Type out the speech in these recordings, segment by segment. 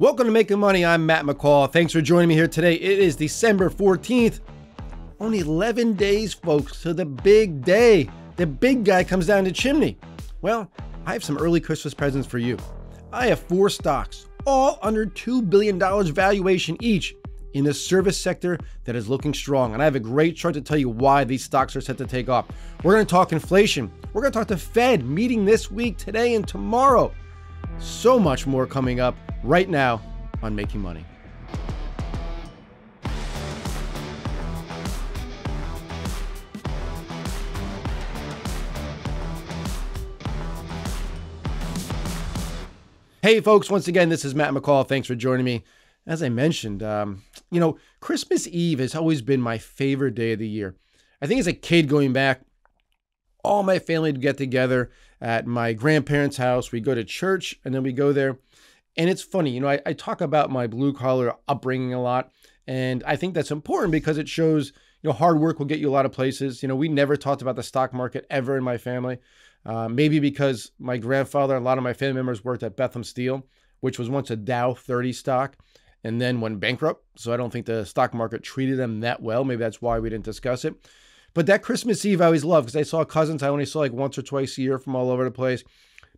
Welcome to Making Money. I'm Matt McCall. Thanks for joining me here today. It is December 14th. Only 11 days, folks, to the big day. The big guy comes down the chimney. Well, I have some early Christmas presents for you. I have four stocks, all under $2 billion valuation each in the service sector that is looking strong. And I have a great chart to tell you why these stocks are set to take off. We're going to talk inflation. We're going to talk the Fed meeting this week, today, and tomorrow. So much more coming up right now on Making Money. Hey, folks, once again, this is Matt McCall. Thanks for joining me. As I mentioned, um, you know, Christmas Eve has always been my favorite day of the year. I think as a kid going back, all my family would get together at my grandparents' house. We go to church and then we go there and it's funny, you know, I, I talk about my blue collar upbringing a lot. And I think that's important because it shows, you know, hard work will get you a lot of places. You know, we never talked about the stock market ever in my family. Uh, maybe because my grandfather and a lot of my family members worked at Bethlehem Steel, which was once a Dow 30 stock and then went bankrupt. So I don't think the stock market treated them that well. Maybe that's why we didn't discuss it. But that Christmas Eve I always loved because I saw cousins I only saw like once or twice a year from all over the place.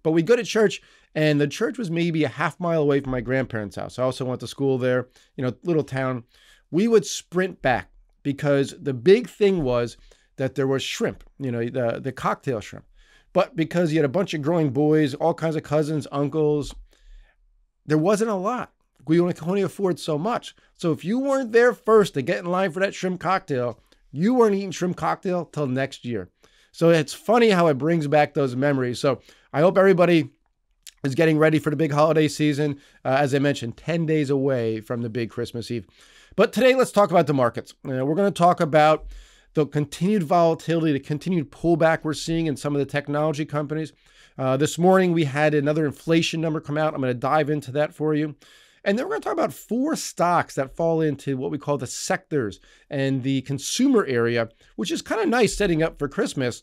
But we'd go to church and the church was maybe a half mile away from my grandparents' house. I also went to school there, you know, little town. We would sprint back because the big thing was that there was shrimp, you know, the, the cocktail shrimp. But because you had a bunch of growing boys, all kinds of cousins, uncles, there wasn't a lot. We only could only afford so much. So if you weren't there first to get in line for that shrimp cocktail, you weren't eating shrimp cocktail till next year. So it's funny how it brings back those memories. So I hope everybody is getting ready for the big holiday season. Uh, as I mentioned, 10 days away from the big Christmas Eve. But today, let's talk about the markets. Uh, we're going to talk about the continued volatility, the continued pullback we're seeing in some of the technology companies. Uh, this morning, we had another inflation number come out. I'm going to dive into that for you. And then we're going to talk about four stocks that fall into what we call the sectors and the consumer area, which is kind of nice setting up for Christmas.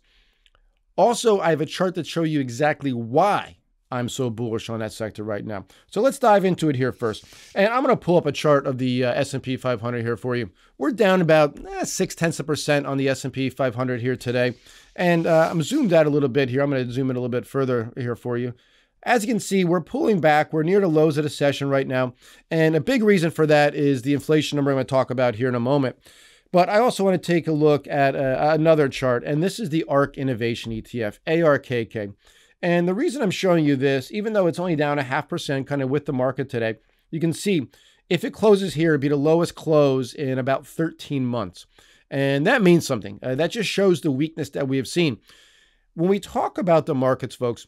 Also, I have a chart that show you exactly why I'm so bullish on that sector right now. So let's dive into it here first. And I'm going to pull up a chart of the uh, S&P 500 here for you. We're down about eh, six tenths of percent on the S&P 500 here today. And uh, I'm zoomed out a little bit here. I'm going to zoom in a little bit further here for you. As you can see, we're pulling back. We're near the lows of the session right now. And a big reason for that is the inflation number I'm going to talk about here in a moment. But I also want to take a look at uh, another chart, and this is the ARK Innovation ETF, ARKK. And the reason I'm showing you this, even though it's only down a half percent kind of with the market today, you can see if it closes here, it'd be the lowest close in about 13 months. And that means something. Uh, that just shows the weakness that we have seen. When we talk about the markets, folks,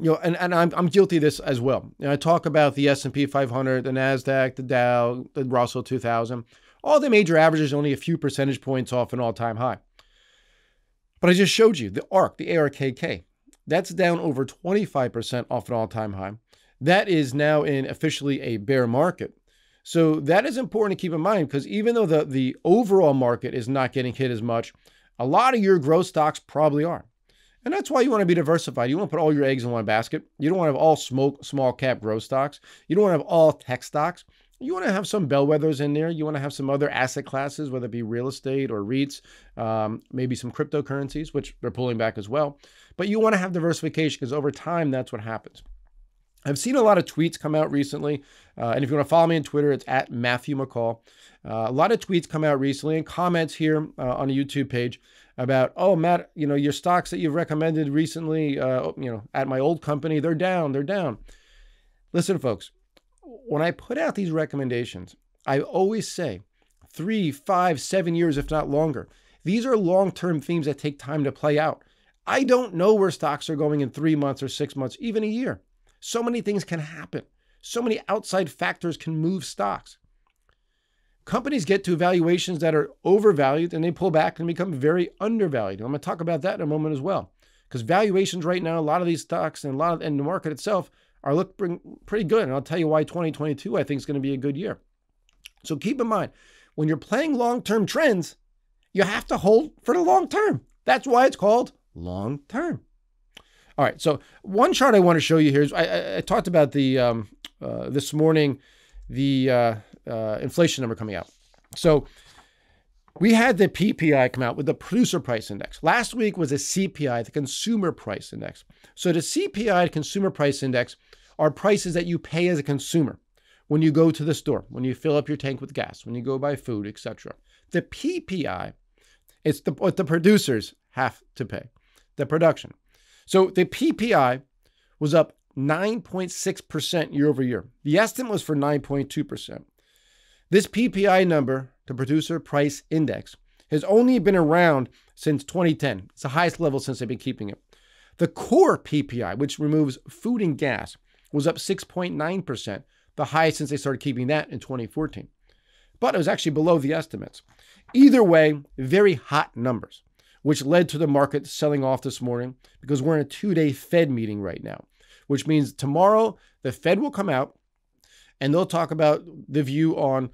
you know, and, and I'm, I'm guilty of this as well. You know, I talk about the S&P 500, the NASDAQ, the Dow, the Russell 2000. All the major averages only a few percentage points off an all-time high. But I just showed you the ARK, the ARKK. That's down over 25% off an all time high. That is now in officially a bear market. So that is important to keep in mind because even though the, the overall market is not getting hit as much, a lot of your growth stocks probably are. And that's why you want to be diversified. You want to put all your eggs in one basket. You don't want to have all smoke, small cap growth stocks. You don't want to have all tech stocks. You want to have some bellwethers in there. You want to have some other asset classes, whether it be real estate or REITs, um, maybe some cryptocurrencies, which they're pulling back as well. But you want to have diversification because over time, that's what happens. I've seen a lot of tweets come out recently. Uh, and if you want to follow me on Twitter, it's at Matthew McCall. Uh, a lot of tweets come out recently and comments here uh, on the YouTube page about, oh, Matt, you know, your stocks that you've recommended recently, uh, you know, at my old company, they're down, they're down. Listen, folks, when I put out these recommendations, I always say three, five, seven years, if not longer. These are long term themes that take time to play out. I don't know where stocks are going in three months or six months, even a year. So many things can happen. So many outside factors can move stocks. Companies get to valuations that are overvalued and they pull back and become very undervalued. I'm going to talk about that in a moment as well. Because valuations right now, a lot of these stocks and a lot of and the market itself are looking pretty good. And I'll tell you why 2022 I think is going to be a good year. So keep in mind, when you're playing long-term trends, you have to hold for the long term. That's why it's called long term. All right. So one chart I want to show you here is I, I talked about the um, uh, this morning the uh, uh, inflation number coming out. So we had the PPI come out with the producer price index. Last week was a CPI, the consumer price index. So the CPI, the consumer price index, are prices that you pay as a consumer when you go to the store, when you fill up your tank with gas, when you go buy food, etc. The PPI, it's the, what the producers have to pay, the production. So the PPI was up 9.6% year over year. The estimate was for 9.2%. This PPI number, the producer price index, has only been around since 2010. It's the highest level since they've been keeping it. The core PPI, which removes food and gas, was up 6.9%, the highest since they started keeping that in 2014. But it was actually below the estimates. Either way, very hot numbers, which led to the market selling off this morning because we're in a two day Fed meeting right now, which means tomorrow the Fed will come out and they'll talk about the view on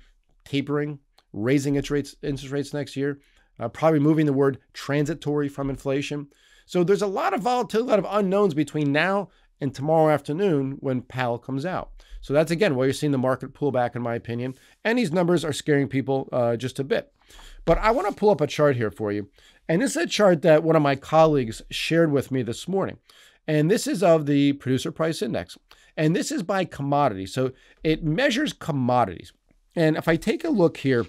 tapering, raising interest rates, interest rates next year, uh, probably moving the word transitory from inflation. So there's a lot of volatility, a lot of unknowns between now and tomorrow afternoon when Powell comes out. So that's again why you're seeing the market pull back, in my opinion. And these numbers are scaring people uh, just a bit. But I want to pull up a chart here for you. And this is a chart that one of my colleagues shared with me this morning. And this is of the producer price index. And this is by commodity. So it measures commodities. And if I take a look here,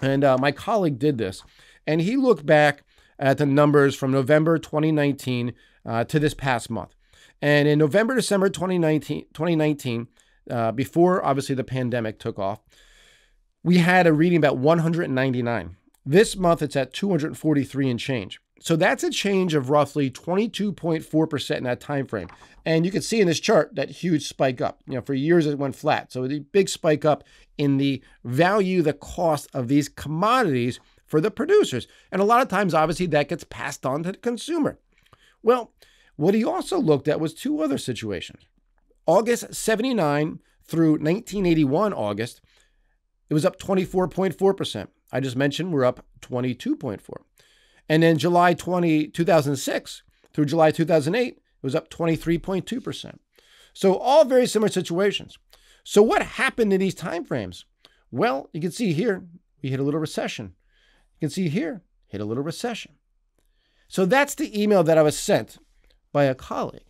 and uh, my colleague did this, and he looked back at the numbers from November 2019 uh, to this past month. And in November, December 2019, 2019 uh, before obviously the pandemic took off, we had a reading about 199. This month it's at 243 and change. So that's a change of roughly 22.4% in that time frame. And you can see in this chart that huge spike up. You know, for years it went flat. So the big spike up in the value, the cost of these commodities for the producers. And a lot of times, obviously, that gets passed on to the consumer. Well, what he also looked at was two other situations. August 79 through 1981 August, it was up 24.4%. I just mentioned we're up 22.4. And then July 20, 2006 through July 2008, it was up 23.2%. So all very similar situations. So what happened in these time frames? Well, you can see here, we hit a little recession. You can see here, hit a little recession. So that's the email that I was sent by a colleague.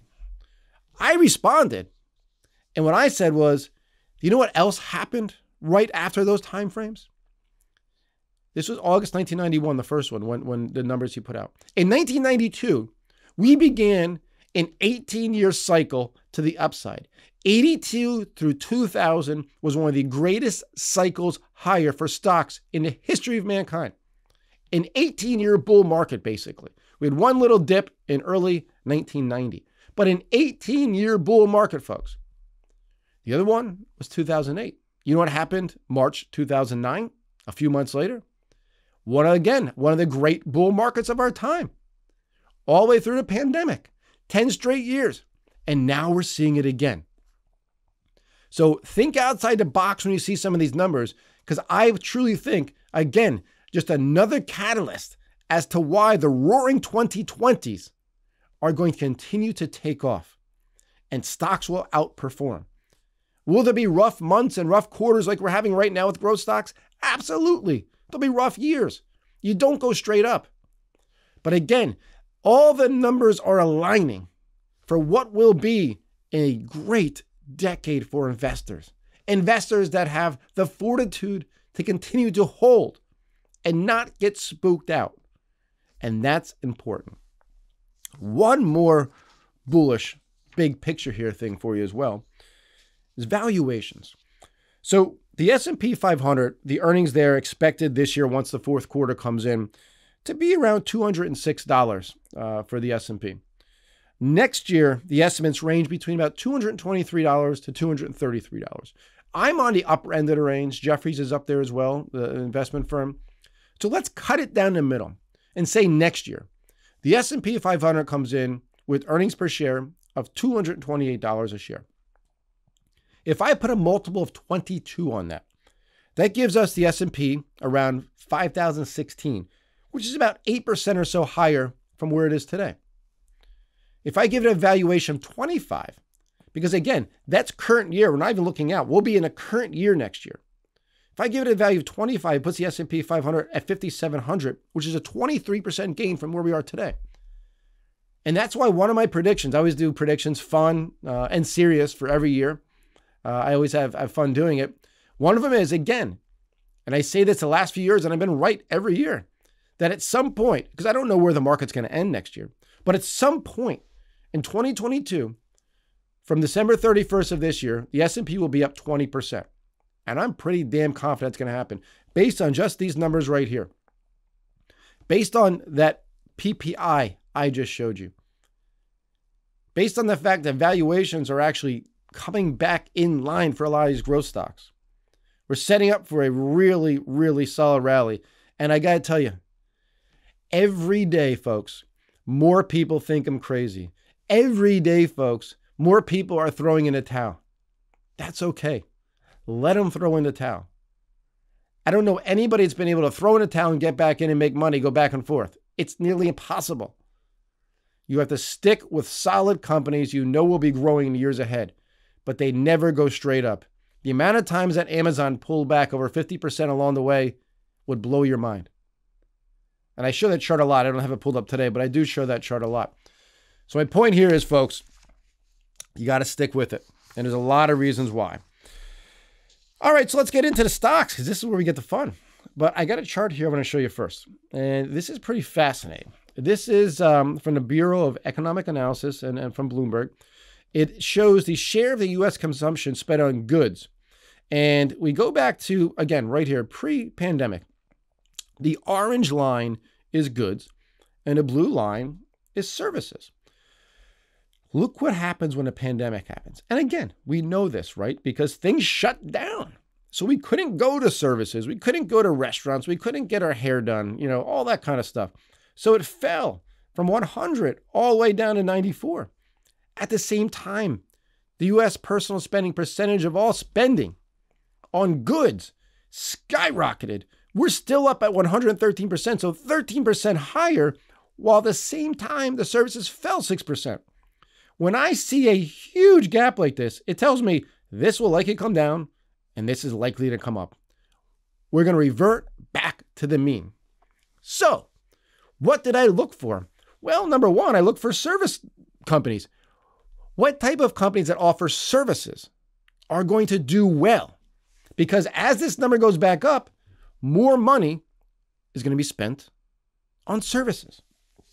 I responded. And what I said was, you know what else happened right after those time frames? This was August 1991, the first one, when, when the numbers he put out. In 1992, we began an 18 year cycle to the upside. 82 through 2000 was one of the greatest cycles higher for stocks in the history of mankind. An 18 year bull market, basically. We had one little dip in early 1990, but an 18 year bull market, folks. The other one was 2008. You know what happened March 2009? A few months later? One again, one of the great bull markets of our time. All the way through the pandemic. 10 straight years. And now we're seeing it again. So think outside the box when you see some of these numbers, because I truly think, again, just another catalyst as to why the roaring 2020s are going to continue to take off and stocks will outperform. Will there be rough months and rough quarters like we're having right now with growth stocks? Absolutely. There'll be rough years. You don't go straight up. But again, all the numbers are aligning for what will be a great decade for investors. Investors that have the fortitude to continue to hold and not get spooked out. And that's important. One more bullish big picture here thing for you as well is valuations. So the S&P 500, the earnings there expected this year once the fourth quarter comes in to be around $206 uh, for the S&P. Next year, the estimates range between about $223 to $233. I'm on the upper end of the range. Jefferies is up there as well, the investment firm. So let's cut it down the middle and say next year, the S&P 500 comes in with earnings per share of $228 a share. If I put a multiple of 22 on that, that gives us the S&P around 5016, which is about 8% or so higher from where it is today. If I give it a valuation of 25, Because again, that's current year. We're not even looking out. We'll be in a current year next year. If I give it a value of 25, it puts the S&P 500 at 5700, which is a 23% gain from where we are today. And that's why one of my predictions, I always do predictions fun uh, and serious for every year. Uh, I always have, have fun doing it. One of them is, again, and I say this the last few years, and I've been right every year, that at some point, because I don't know where the market's going to end next year, but at some point in 2022, from December 31st of this year, the S&P will be up 20%. And I'm pretty damn confident it's going to happen based on just these numbers right here. Based on that PPI I just showed you. Based on the fact that valuations are actually coming back in line for a lot of these growth stocks. We're setting up for a really, really solid rally. And I got to tell you, every day, folks, more people think I'm crazy. Every day, folks, more people are throwing in a towel. That's okay. Let them throw in the towel. I don't know anybody that's been able to throw in a towel and get back in and make money, go back and forth. It's nearly impossible. You have to stick with solid companies you know will be growing in years ahead, but they never go straight up. The amount of times that Amazon pulled back over 50% along the way would blow your mind. And I show that chart a lot. I don't have it pulled up today, but I do show that chart a lot. So my point here is, folks, you got to stick with it. And there's a lot of reasons why. All right, so let's get into the stocks because this is where we get the fun. But I got a chart here I want to show you first. And this is pretty fascinating. This is um, from the Bureau of Economic Analysis and, and from Bloomberg. It shows the share of the U.S. consumption spent on goods. And we go back to, again, right here, pre pandemic. The orange line is goods, and the blue line is services. Look what happens when a pandemic happens. And again, we know this, right? Because things shut down. So we couldn't go to services, we couldn't go to restaurants, we couldn't get our hair done, you know, all that kind of stuff. So it fell from 100 all the way down to 94. At the same time, the US personal spending percentage of all spending on goods skyrocketed. We're still up at 113%, so 13% higher, while at the same time the services fell 6%. When I see a huge gap like this, it tells me this will likely come down and this is likely to come up. We're going to revert back to the mean. So, what did I look for? Well, number one, I look for service companies. What type of companies that offer services are going to do well? Because as this number goes back up, more money is going to be spent on services.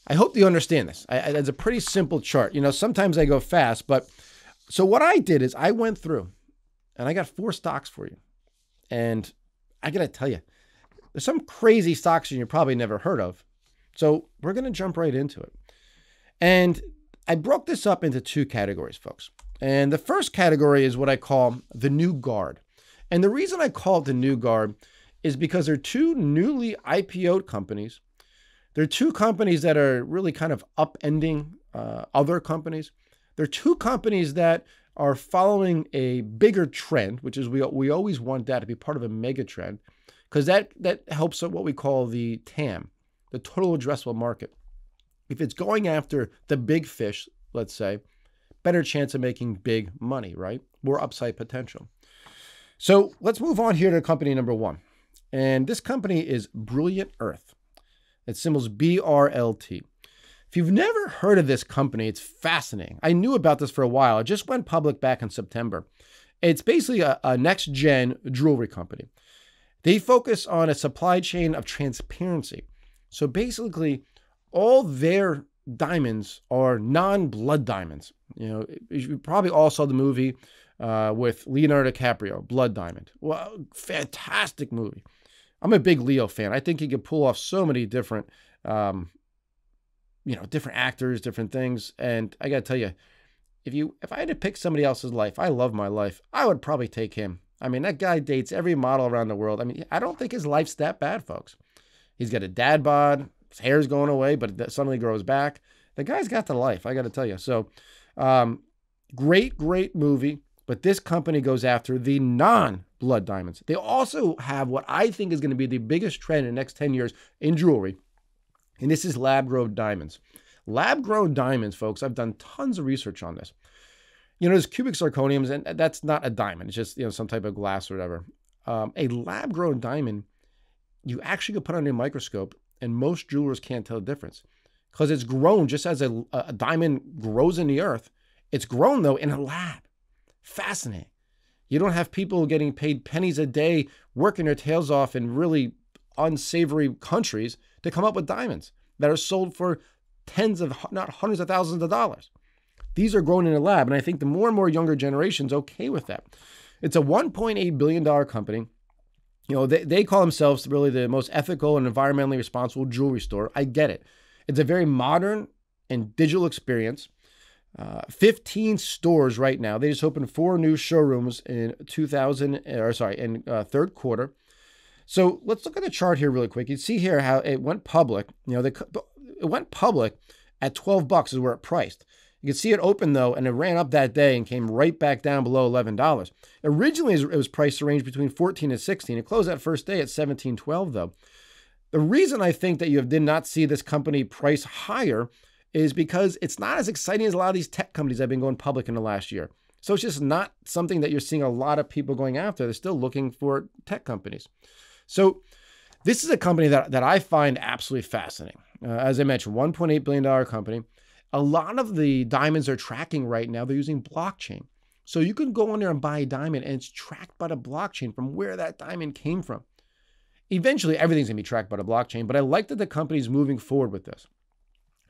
I hope you understand this. It's a pretty simple chart. You know, sometimes I go fast, but so what I did is I went through and I got four stocks for you. And I got to tell you, there's some crazy stocks you probably never heard of. So we're going to jump right into it. And I broke this up into two categories, folks. And the first category is what I call the new guard. And the reason I call it the new guard is because they're two newly IPO'd companies there are two companies that are really kind of upending uh, other companies. There are two companies that are following a bigger trend, which is we, we always want that to be part of a mega trend, because that, that helps what we call the TAM, the total addressable market. If it's going after the big fish, let's say, better chance of making big money, right? More upside potential. So let's move on here to company number one. And this company is Brilliant Earth. Its symbol's BRLT. If you've never heard of this company, it's fascinating. I knew about this for a while. It just went public back in September. It's basically a, a next gen jewelry company. They focus on a supply chain of transparency. So basically, all their diamonds are non blood diamonds. You know, you probably all saw the movie uh, with Leonardo DiCaprio, Blood Diamond. Well, fantastic movie. I'm a big Leo fan. I think he could pull off so many different, um, you know, different actors, different things. And I got to tell you, if you if I had to pick somebody else's life, I love my life. I would probably take him. I mean, that guy dates every model around the world. I mean, I don't think his life's that bad, folks. He's got a dad bod. His hair's going away, but it suddenly grows back. The guy's got the life. I got to tell you. So, um, great, great movie. But this company goes after the non blood diamonds. They also have what I think is going to be the biggest trend in the next 10 years in jewelry, and this is lab grown diamonds. Lab grown diamonds, folks, I've done tons of research on this. You know, there's cubic zirconiums, and that's not a diamond. It's just you know some type of glass or whatever. Um, a lab-grown diamond, you actually could put under a microscope, and most jewelers can't tell the difference because it's grown just as a, a diamond grows in the earth. It's grown though in a lab. Fascinating. You don't have people getting paid pennies a day working their tails off in really unsavory countries to come up with diamonds that are sold for tens of, not hundreds of thousands of dollars. These are grown in a lab, and I think the more and more younger generation's okay with that. It's a $1.8 billion company. You know, they, they call themselves really the most ethical and environmentally responsible jewelry store. I get it. It's a very modern and digital experience. Uh, 15 stores right now. They just opened four new showrooms in 2000, or sorry, in uh, third quarter. So let's look at the chart here really quick. You see here how it went public. You know, they, it went public at 12 bucks is where it priced. You can see it open though, and it ran up that day and came right back down below $11. Originally, it was priced to range between 14 and 16. It closed that first day at 17.12 though. The reason I think that you did not see this company price higher is because it's not as exciting as a lot of these tech companies that have been going public in the last year. So it's just not something that you're seeing a lot of people going after. They're still looking for tech companies. So this is a company that, that I find absolutely fascinating. Uh, as I mentioned, $1.8 billion company. A lot of the diamonds they're tracking right now, they're using blockchain. So you can go on there and buy a diamond and it's tracked by the blockchain from where that diamond came from. Eventually, everything's going to be tracked by the blockchain, but I like that the company's moving forward with this.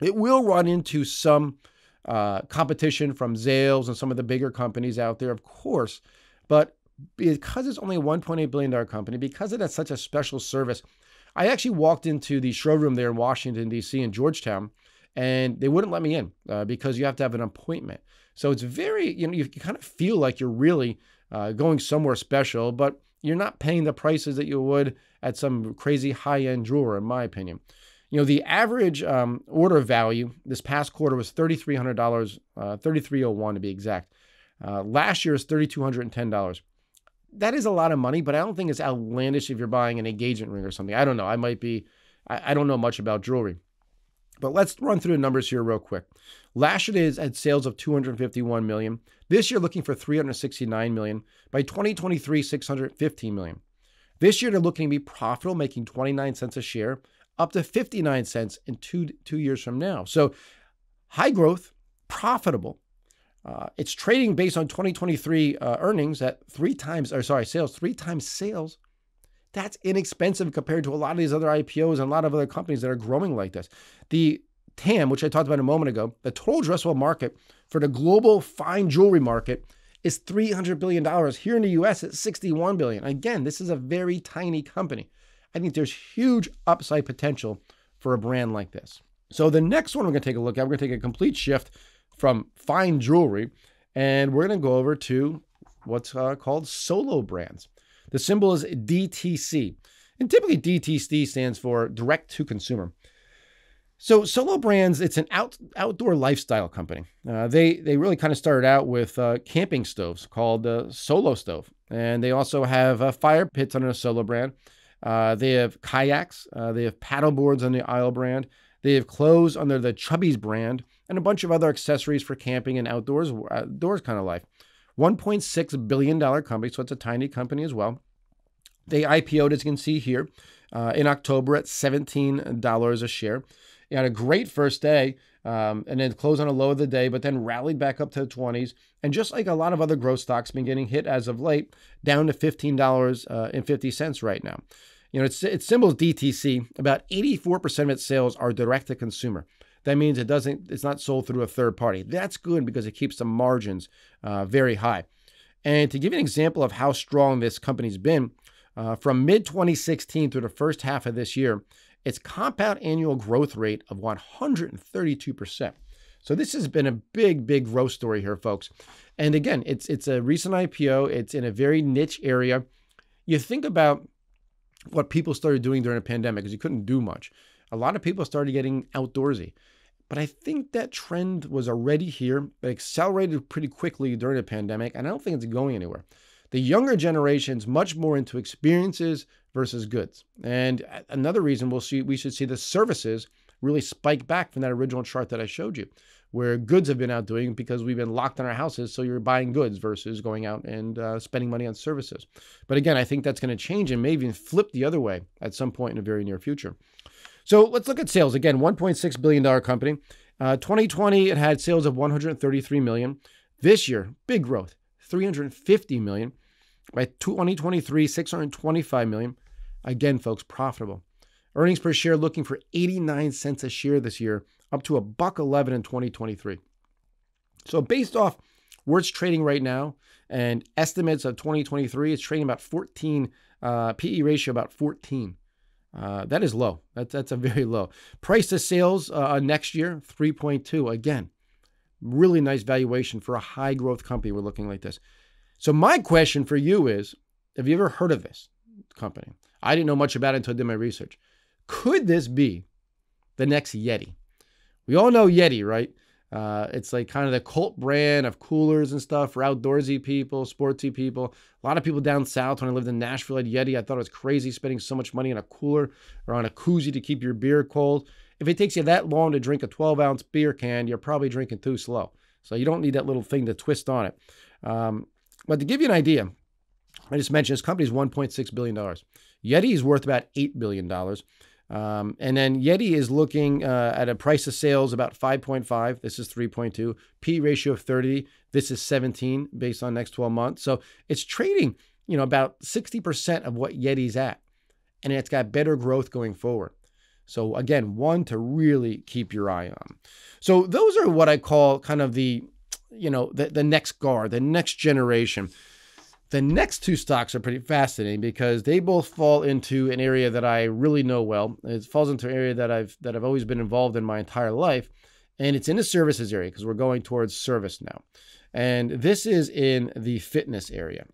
It will run into some uh, competition from Zales and some of the bigger companies out there, of course. But because it's only a $1.8 billion company, because it has such a special service, I actually walked into the showroom there in Washington, D.C., in Georgetown, and they wouldn't let me in uh, because you have to have an appointment. So it's very, you know, you kind of feel like you're really uh, going somewhere special, but you're not paying the prices that you would at some crazy high end jeweler, in my opinion. You know, the average um, order value this past quarter was $3,300, uh, 3301 to be exact. Uh, last year is $3,210. That is a lot of money, but I don't think it's outlandish if you're buying an engagement ring or something. I don't know. I might be, I, I don't know much about jewelry. But let's run through the numbers here real quick. Last year it had sales of 251 million. This year looking for 369 million. By 2023, 615 million. This year they're looking to be profitable, making 29 cents a share up to 59 cents in two, two years from now. So high growth, profitable. Uh, it's trading based on 2023 uh, earnings at three times, or sorry, sales, three times sales. That's inexpensive compared to a lot of these other IPOs and a lot of other companies that are growing like this. The TAM, which I talked about a moment ago, the total addressable market for the global fine jewelry market is $300 billion. Here in the US, it's 61 billion. Again, this is a very tiny company. I think there's huge upside potential for a brand like this. So the next one we're going to take a look at, we're going to take a complete shift from fine jewelry, and we're going to go over to what's uh, called solo brands. The symbol is DTC, and typically DTC stands for direct to consumer. So Solo Brands, it's an out, outdoor lifestyle company. Uh, they they really kind of started out with uh, camping stoves called uh, Solo Stove, and they also have uh, fire pits under Solo brand. Uh, they have kayaks. Uh, they have paddle boards on the Isle brand. They have clothes under the Chubbies brand and a bunch of other accessories for camping and outdoors, outdoors kind of life. $1.6 billion company, so it's a tiny company as well. They IPO'd, as you can see here, uh, in October at $17 a share. It had a great first day um, and then closed on a low of the day, but then rallied back up to the 20s. And just like a lot of other growth stocks, been getting hit as of late, down to $15.50 uh, right now. You know, it's its symbols DTC. About 84% of its sales are direct to consumer. That means it doesn't. It's not sold through a third party. That's good because it keeps the margins uh, very high. And to give you an example of how strong this company's been, uh, from mid 2016 through the first half of this year, its compound annual growth rate of 132%. So this has been a big, big growth story here, folks. And again, it's it's a recent IPO. It's in a very niche area. You think about what people started doing during the pandemic because you couldn't do much. A lot of people started getting outdoorsy. But I think that trend was already here. It accelerated pretty quickly during the pandemic, and I don't think it's going anywhere. The younger generation's much more into experiences versus goods. And another reason we'll see we should see the services really spike back from that original chart that I showed you. where goods have been outdoing because we've been locked in our houses. So you're buying goods versus going out and uh, spending money on services. But again, I think that's going to change and maybe even flip the other way at some point in the very near future. So let's look at sales again. 1.6 billion dollar company. Uh, 2020 it had sales of 133 million. This year, big growth, 350 million. By 2023, 625 million. Again, folks, profitable. Earnings per share looking for 89 cents a share this year, up to a buck 11 in 2023. So based off where it's trading right now and estimates of 2023, it's trading about 14 uh, PE ratio about 14. Uh, that is low. That's that's a very low price to sales uh, next year 3.2. Again, really nice valuation for a high growth company. We're looking like this. So my question for you is: Have you ever heard of this company? I didn't know much about it until I did my research. Could this be the next Yeti? We all know Yeti, right? Uh, it's like kind of the cult brand of coolers and stuff for outdoorsy people, sportsy people. A lot of people down south when I lived in Nashville had Yeti. I thought it was crazy spending so much money on a cooler or on a koozie to keep your beer cold. If it takes you that long to drink a 12 ounce beer can, you're probably drinking too slow. So you don't need that little thing to twist on it. Um, but to give you an idea, I just mentioned this company is $1.6 billion. Yeti is worth about $8 billion. Um, and then Yeti is looking uh, at a price of sales about 5.5. This is 3.2. P ratio of 30. This is 17 based on next 12 months. So it's trading, you know, about 60% of what Yeti's at. And it's got better growth going forward. So again, one to really keep your eye on. So those are what I call kind of the, you know, the, the next guard, the next generation. The next two stocks are pretty fascinating because they both fall into an area that I really know well. It falls into an area that I've that I've always been involved in my entire life, and it's in the services area because we're going towards service now. And this is in the fitness area.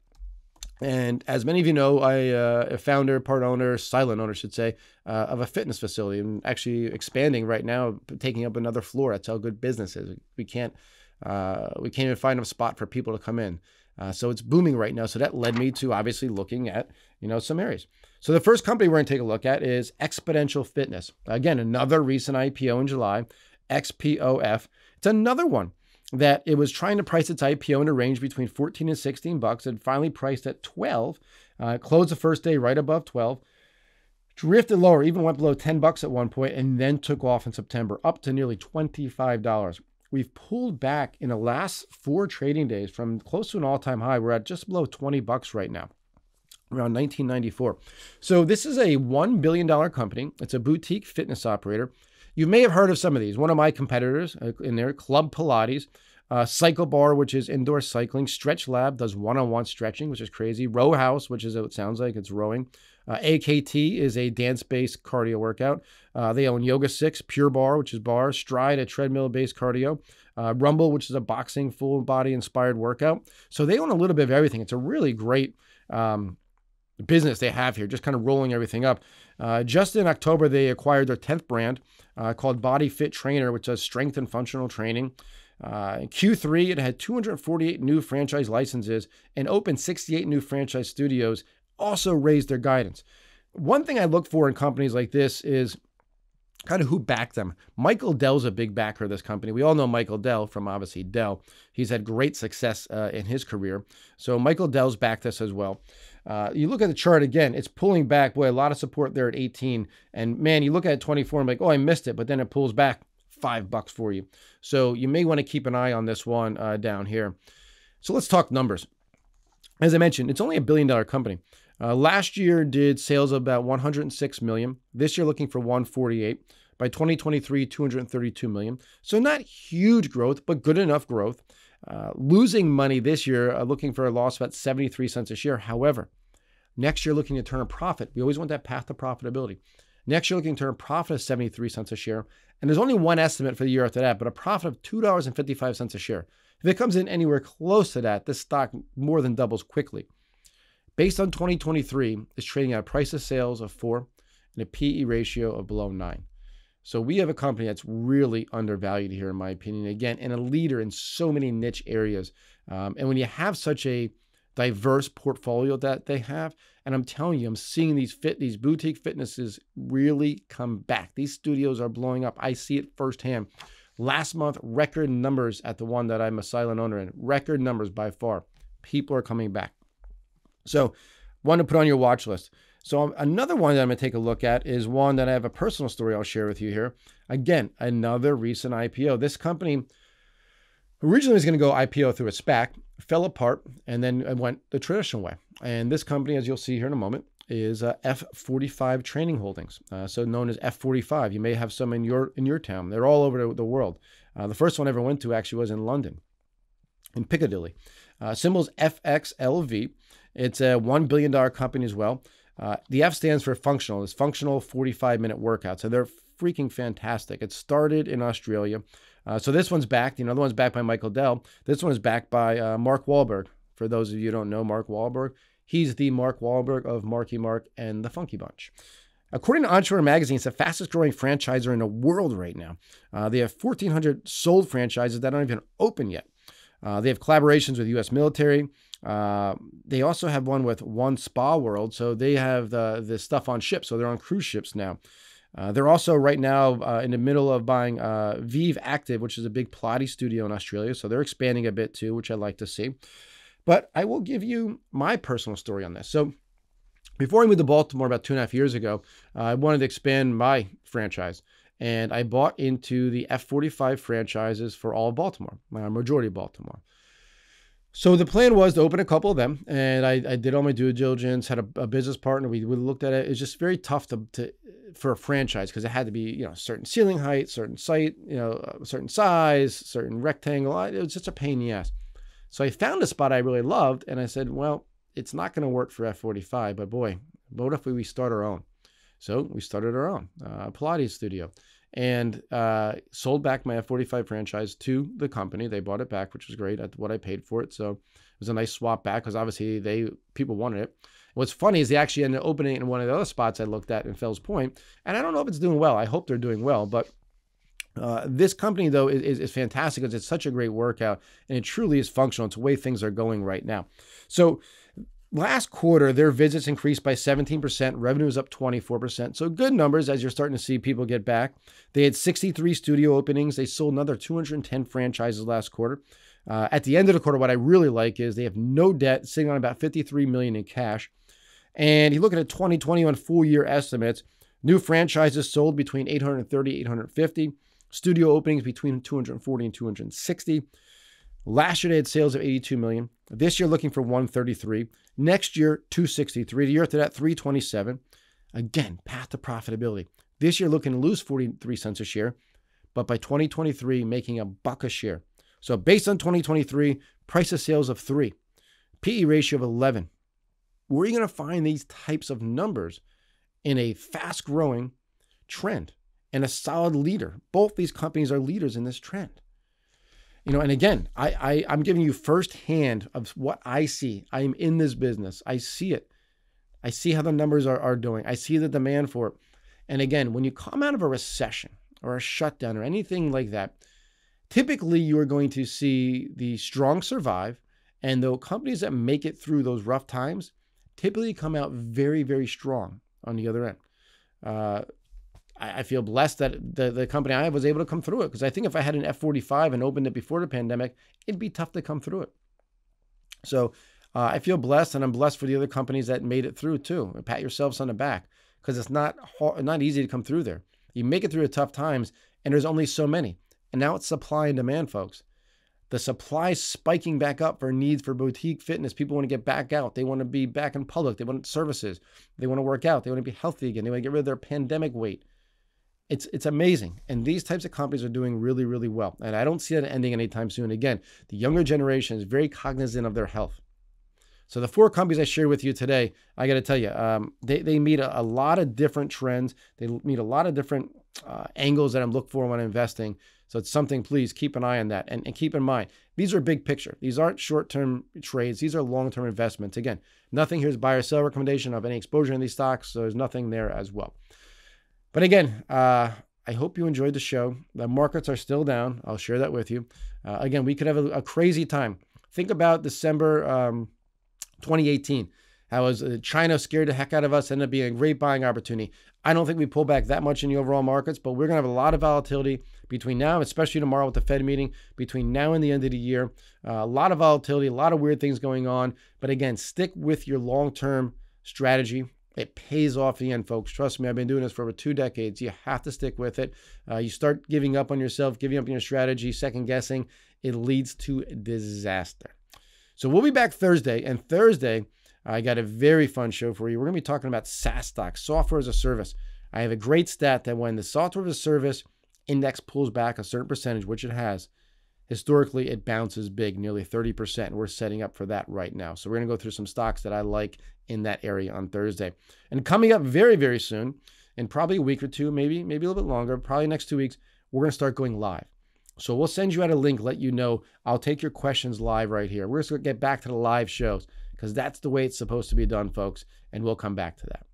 And as many of you know, I uh, a founder, part owner, silent owner, should say, uh, of a fitness facility, and actually expanding right now, taking up another floor. That's how good business is. We can't uh, we can't even find a spot for people to come in. Uh, so it's booming right now. So that led me to obviously looking at you know some areas. So the first company we're going to take a look at is Xponential Fitness. Again, another recent IPO in July, XPOF. It's another one that it was trying to price its IPO in a range between 14 and 16 bucks and finally priced at 12. Uh, closed the first day right above 12. Drifted lower, even went below 10 bucks at one point, and then took off in September up to nearly $25 we've pulled back in the last four trading days from close to an all-time high. We're at just below 20 bucks right now around 1994. So this is a $1 billion company. It's a boutique fitness operator. You may have heard of some of these. One of my competitors uh, in there, Club Pilates, uh, CycleBar, which is indoor cycling. StretchLab does one-on-one stretching, which is crazy. Row House, which is it sounds like, it's rowing. Uh, AKT is a dance-based cardio workout. Uh, they own YogaSix, Pure Barre, which is bar, Stride, a treadmill-based cardio, uh, Rumble, which is a boxing full body inspired workout. So they own a little bit of everything. It's a really great um, business they have here, just kind of rolling everything up. Uh, just in October, they acquired their 10th brand uh, called Body Fit Trainer, which does strength and functional training. Uh, in Q3, it had 248 new franchise licenses and opened 68 new franchise studios also raised their guidance. One thing I look for in companies like this is kind of who backed them. Michael Dell's a big backer of this company. We all know Michael Dell from obviously Dell. He's had great success uh, in his career. So Michael Dell's backed this as well. Uh, you look at the chart again, it's pulling back. Boy, a lot of support there at 18. And man, you look at 24 and like, oh, I missed it. But then it pulls back five bucks for you. So you may want to keep an eye on this one uh, down here. So let's talk numbers. As I mentioned, it's only a billion dollar company. Uh, last year did sales of about 106 million. This year looking for 148. By 2023, 232 million. So not huge growth, but good enough growth. Uh, losing money this year, uh, looking for a loss of about 73 cents a share. However, next year looking to turn a profit. We always want that path to profitability. Next year looking to turn a profit of 73 cents a share. And there's only one estimate for the year after that, but a profit of $2.55 a share. If it comes in anywhere close to that, this stock more than doubles quickly based on 2023, is trading at a price of sales of four and a PE ratio of below nine. So we have a company that's really undervalued here, in my opinion. Again, and a leader in so many niche areas. Um, and when you have such a diverse portfolio that they have, and I'm telling you, I'm seeing these fit these boutique fitnesses really come back. These studios are blowing up. I see it firsthand. Last month, record numbers at the one that I'm a silent owner in. Record numbers by far. People are coming back. So, one to put on your watch list. So, um, another one that I'm going to take a look at is one that I have a personal story I'll share with you here. Again, another recent IPO. This company originally was going to go IPO through a SPAC, fell apart, and then it went the traditional way. And this company, as you'll see here in a moment, is uh, F45 Training Holdings, uh, so known as F45. You may have some in your in your town. They're all over the world. Uh, the first one I ever went to actually was in London, in Piccadilly. Uh, symbols FXLV. It's a one billion dollar company as well. Uh, the F stands for functional. It's functional 45 minute workout. So they're freaking fantastic. It started in Australia. Uh, so this one's backed. You know, the one's backed by Michael Dell. This one is backed by Mark Wahlberg. For those of you who don't know Mark Wahlberg, He's the Mark Wahlberg of Marky Mark and the Funky Bunch. According to Entrepreneur Magazine, it's the fastest growing franchisor in the world right now. Uh, they have 1,400 sold franchises that aren't even open yet. Uh, they have collaborations with U.S. military. Uh, they also have one with OneSpaWorld. So they have the, the stuff on ships. So they're on cruise ships now. Uh, they're also right now uh, in the middle of buying uh, Vive Active, which is a big Pilates studio in Australia. So they're expanding a bit too, which I'd like to see. But I will give you my personal story on this. So before I moved to Baltimore about two and a half years ago, I wanted to expand my franchise. And I bought into the F45 franchises for all of Baltimore, my majority of Baltimore. So the plan was to open a couple of them, and I, I did all my due diligence. Had a, a business partner. We, we, looked at it. It's just very tough to, to for a franchise because it had to be you know certain ceiling height, certain site, you know, certain size, certain rectangle. It was just a pain in the ass. So I found a spot I really loved, and I said, well, it's not going to work for F45, but boy, what if we start our own? So we started our own uh, Pilates studio and uh, sold back my F45 franchise to the company. They bought it back, which was great at what I paid for it. So it was a nice swap back because obviously they people wanted it. What's funny is they actually ended up opening it in one of the other spots I looked at in Fells Point, and I don't know if it's doing well. I hope they're doing well, but uh, this company, though, is, is fantastic because it's such a great workout and it truly is functional. It's the way things are going right now. So, last quarter, their visits increased by 17%, revenue is up 24%. So, good numbers as you're starting to see people get back. They had 63 studio openings, they sold another 210 franchises last quarter. Uh, at the end of the quarter, what I really like is they have no debt, sitting on about 53 million in cash. And you look at a 2021 full year estimates, new franchises sold between 830 850 Studio openings between 240 and 260. Last year they had sales of 82 million. This year looking for 133. Next year 263. The year after that 327. Again, path to profitability. This year looking to lose 43 cents a share, but by 2023 making a buck a share. So based on 2023, price of sales of 3, PE ratio of 11. Where are you going to find these types of numbers in a fast growing trend? and a solid leader. Both these companies are leaders in this trend. You know, and again, I, I I'm giving you firsthand of what I see. I'm in this business. I see it. I see how the numbers are, are doing. I see the demand for it. And again, when you come out of a recession or a shutdown or anything like that, typically you are going to see the strong survive. And the companies that make it through those rough times typically come out very, very strong on the other end. Uh, I, feel blessed that the, the company I have was able to come through it because I think if I had an F45 and opened it before the pandemic, it'd be tough to come through it. So uh, I feel blessed, and I'm blessed for the other companies that made it through too. Pat yourselves on the back because it's not hard, not easy to come through there. You make it through the tough times, and there's only so many. And now it's supply and demand, folks. The supply spiking back up for needs for boutique fitness. People want to get back out. They want to be back in public. They want services. They want to work out. They want to be healthy again. They want to get rid of their pandemic weight it's it's amazing. And these types of companies are doing really, really well. And I don't see that ending anytime soon. Again, the younger generation is very cognizant of their health. So the four companies I shared with you today, I got to tell you, um, they, they meet a, a, lot of different trends. They meet a lot of different uh, angles that I'm looking for when investing. So it's something, please keep an eye on that. And, and keep in mind, these are big picture. These aren't short-term trades. These are long-term investments. Again, nothing here is buy or sell recommendation of any exposure in these stocks. So there's nothing there as well. But again, uh, I hope you enjoyed the show. The markets are still down. I'll share that with you. Uh, again, we could have a, a, crazy time. Think about December um, 2018. How was uh, China scared the heck out of us? Ended up being a great buying opportunity. I don't think we pull back that much in the overall markets, but we're going to have a lot of volatility between now, especially tomorrow with the Fed meeting, between now and the end of the year. Uh, a lot of volatility, a lot of weird things going on. But again, stick with your long term strategy. It pays off in the end, folks. Trust me, I've been doing this for over two decades. You have to stick with it. Uh, you start giving up on yourself, giving up on your strategy, second guessing, it leads to disaster. So we'll be back Thursday. And Thursday, I got a very fun show for you. We're going to be talking about SaaS stocks, software as a service. I have a great stat that when the software as a service index pulls back a certain percentage, which it has, historically it bounces big, nearly 30%. We're setting up for that right now. So we're going to go through some stocks that I like in that area on Thursday. And coming up very, very soon, in probably a week or two, maybe, maybe a little bit longer, probably next two weeks, we're going to start going live. So we'll send you out a link, let you know. I'll take your questions live right here. We're just going to get back to the live shows because that's the way it's supposed to be done, folks. And we'll come back to that.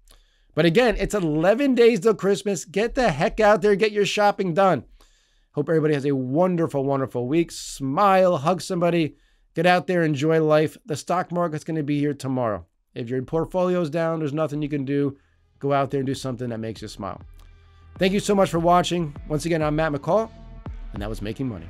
But again, it's 11 days till Christmas. Get the heck out there, get your shopping done. Hope everybody has a wonderful, wonderful week. Smile, hug somebody, get out there, enjoy life. The stock market's going to be here tomorrow. If your portfolio's down, there's nothing you can do. Go out there and do something that makes you smile. Thank you so much for watching. Once again, I'm Matt McCall, and that was Making Money.